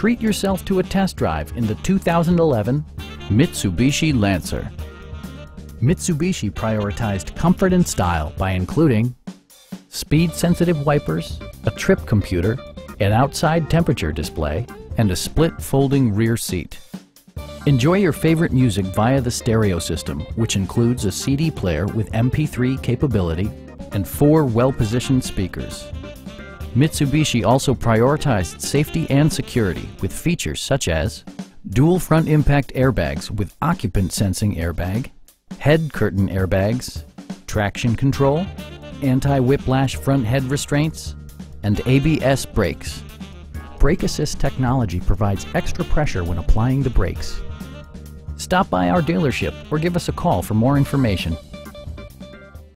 Treat yourself to a test drive in the 2011 Mitsubishi Lancer. Mitsubishi prioritized comfort and style by including speed-sensitive wipers, a trip computer, an outside temperature display, and a split folding rear seat. Enjoy your favorite music via the stereo system, which includes a CD player with MP3 capability and four well-positioned speakers. Mitsubishi also prioritized safety and security with features such as dual front impact airbags with occupant sensing airbag, head curtain airbags, traction control, anti-whiplash front head restraints, and ABS brakes. Brake Assist technology provides extra pressure when applying the brakes. Stop by our dealership or give us a call for more information.